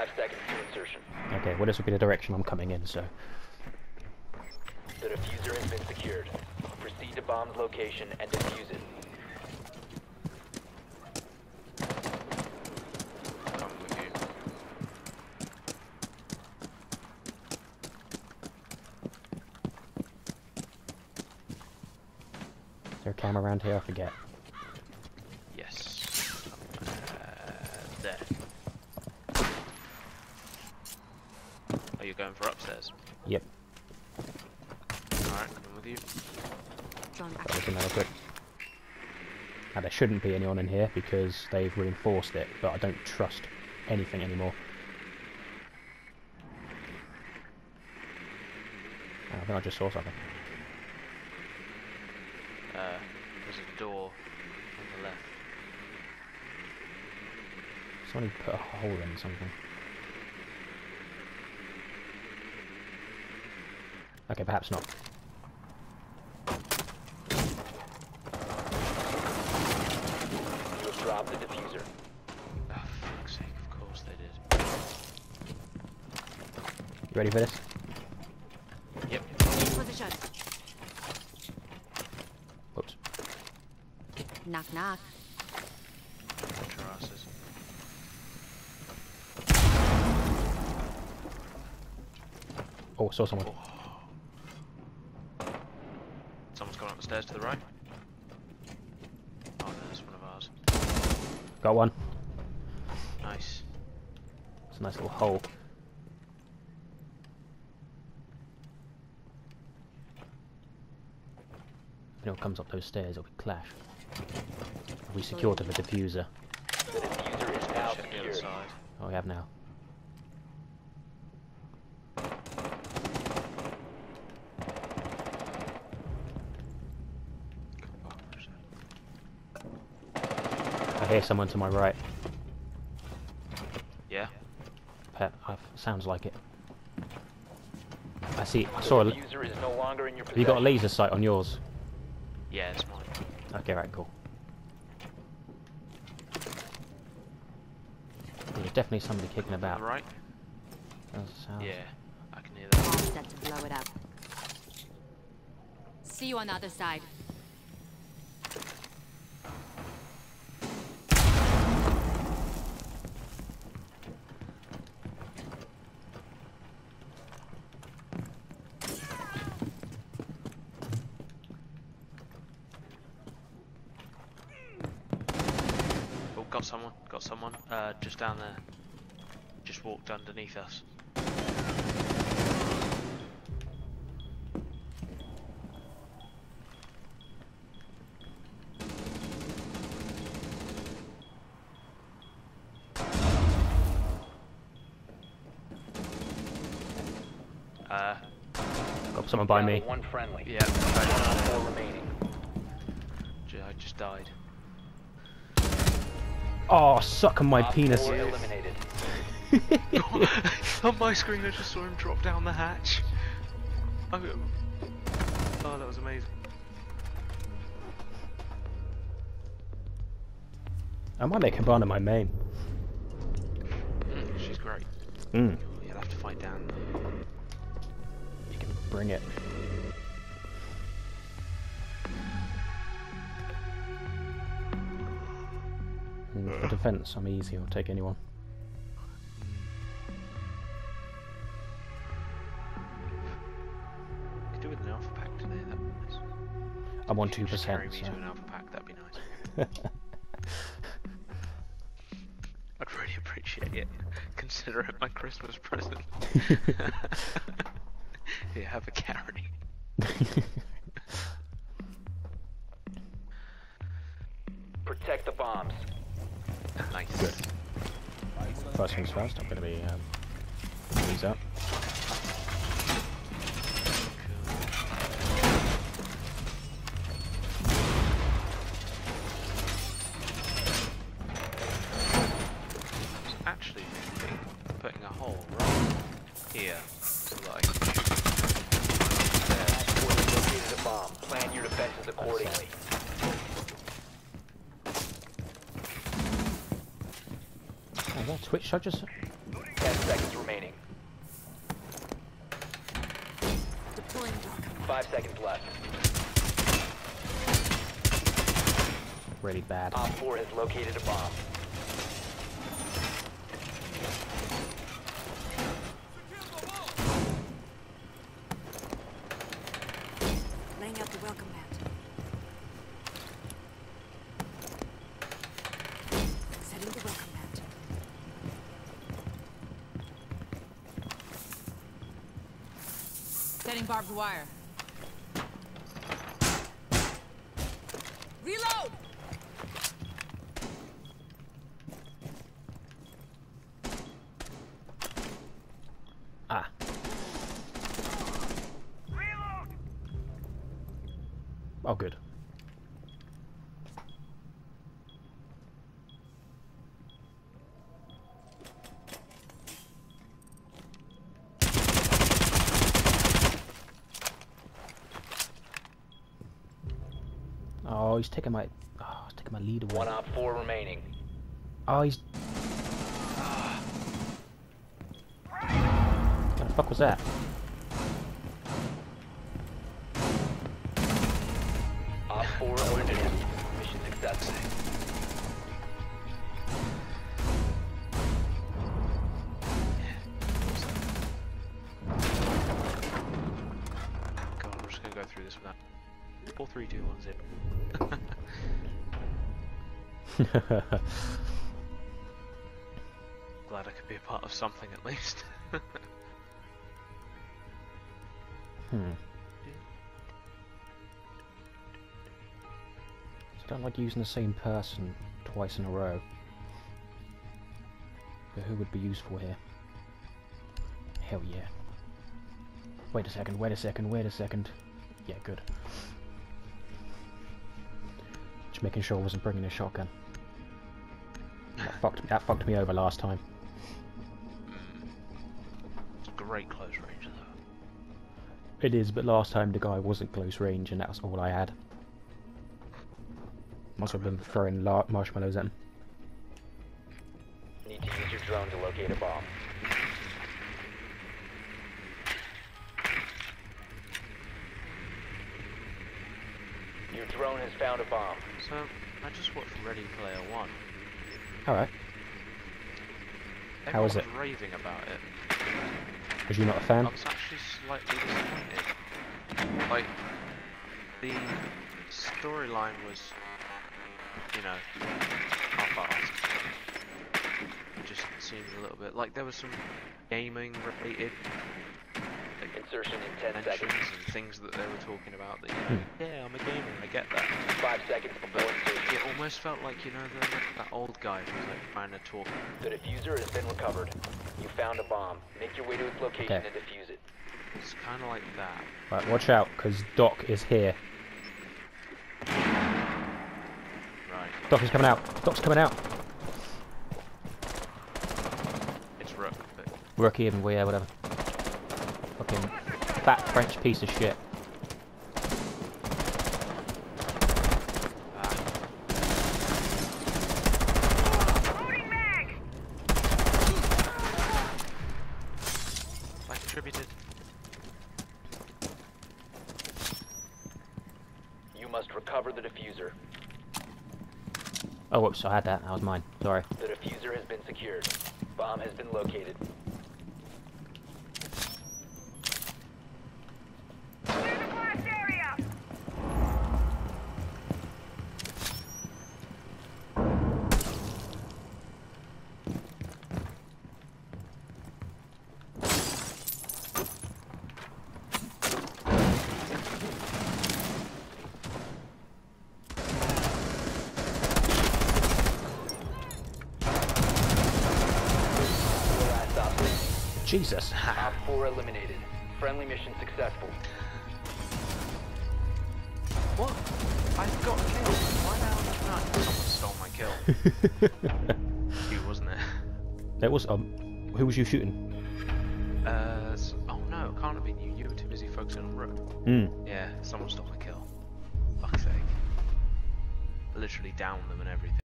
Five seconds to insertion. Okay, well this will be the direction I'm coming in, so... The defuser has been secured. Proceed to bomb's location and defuse it. I'm with you. Is there a camera around here? I forget. Yes. Uh, there. Are you going for upstairs? Yep, Alright, I'm with you. Drone that back. was another quick. Now there shouldn't be anyone in here because they've reinforced it, but I don't trust anything anymore. Oh, I think I just saw something. Uh, there's a door on the left. Somebody put a hole in something. Okay, perhaps not. You have dropped the defuser. Oh, fuck's sake, of course they did. You ready for this? Yep. In position. Whoops. Knock knock. Watch your asses. Oh, I saw someone. Someone's gone up the stairs to the right. Oh, no, that's one of ours. Got one. Nice. It's a nice little hole. If anyone comes up those stairs, it'll be clash. Have we secured the defuser? The defuser is now Check the other secured. Oh, we have now. Hear someone to my right. Yeah. Pet, i sounds like it. I see. I saw. A, The have defuser is no longer in your you got a laser sight on yours? Yeah, it's mine. Okay, right, cool. There's definitely somebody kicking On the about. right? Sounds- Yeah, I can hear that. Set to blow it up. See you on the other side. Oh, got someone. Got someone. Uh, just down there. Just walked underneath us. Uh, Got someone by me. One friendly. yeah, I, Four remaining. I just died. Oh, suck on my Op penis. eliminated. On my screen, I just saw him drop down the hatch. I go- Oh, that was amazing. I might make Hibana my main. Mm, she's great. Mm, You'll have to fight Dan. you can bring it. Defense, I'm easy. I'll take anyone. Could do with an alpha pack today. That'd be nice. I'm on two you could just carry percent. me So. to an alpha pack. That'd be nice. I'd really appreciate it. Consider it my Christmas present. Here, have a carry. Protect the bombs. Nice. Good. First things first. I'm gonna be um, these up. Actually, thinking putting a hole right here so that I can shoot. Four has located a bomb. Plan your defenses accordingly. That Twitch. I just. Ten seconds remaining. Deploying. Five seconds left. Really bad. Op 4 has located a bomb. Laying out the welcome mat. Setting the welcome mat. Setting barbed wire. Reload! Ah. Oh, good. He's taking my. Oh, taking my lead away. One Op 4 remaining. Oh, he's. What the fuck was that? Op 4 eliminated. Mission successful. God, I'm just gonna go through this without. Four, three, two, one, zero. Glad I could be a part of something at least. hmm. Just don't like using the same person twice in a row. But who would be useful here? Hell yeah. Wait a second, wait a second, wait a second. Yeah, good. Just making sure I wasn't bringing a shotgun. That fucked, that fucked me over last time. It's a great close range though. It is, but last time the guy wasn't close range and that was all I had. Must have been throwing la- marshmallows at him. Need to use your drone to locate a bomb. Drone has found a bomb. So I just watched Ready Player One. Alright, How was Everyone was raving about it. was you not a fan? I was actually slightly disappointed. Like, the storyline was, you know, half-assed. It just seemed a little bit like there was some gaming-related like, Insertion in 10 mentions seconds. And things that they were talking about. That you know, hmm. yeah, I'm a gamer, I get that. Five seconds before insertion. It almost felt like you know the, that old guy who was like trying to talk. The defuser has been recovered. You found a bomb. Make your way to its location Okay. and defuse it. It's kind of like that. Right, watch out, because Doc is here. Right. Doc is coming out. Doc's coming out. It's Rook, but Rookie even yeah, whatever. Fucking fat French piece of shit. ah, I. You must recover the defuser. Oh, whoops, I had that. That was mine. Sorry. The defuser has been secured. Bomb has been located. Four last op. Jesus. Op 4 eliminated. Friendly mission successful. What? I got killed. Why the hell did not? Someone stole my kill. you, wasn't it? It was um. Who was you shooting? Uh, s- oh no, it can't have been you. You were too busy focusing on Rook. Hmm. Yeah, someone stole my kill. Fuck's sake. Literally down them and everything.